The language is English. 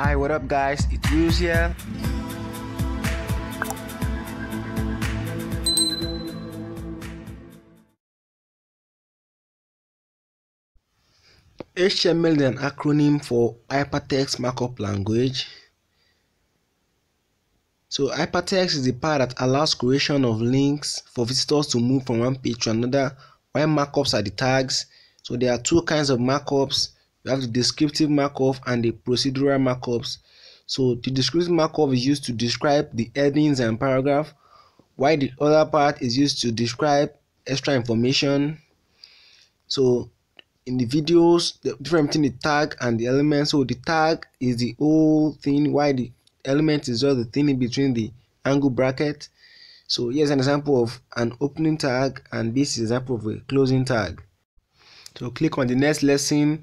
Hi, what up, guys? It's Wills here. HTML is an acronym for Hypertext Markup Language. So hypertext is the part that allows creation of links for visitors to move from one page to another while markups are the tags. So there are two kinds of markups. You have the descriptive markup and the procedural markups. So the descriptive markup is used to describe the headings and paragraph while the other part is used to describe extra information. So in the videos the difference between the tag and the element so the tag is the whole thing while the element is just the thing in between the angle bracket so here's an example of an opening tag and this is an example of a closing tag so click on the next lesson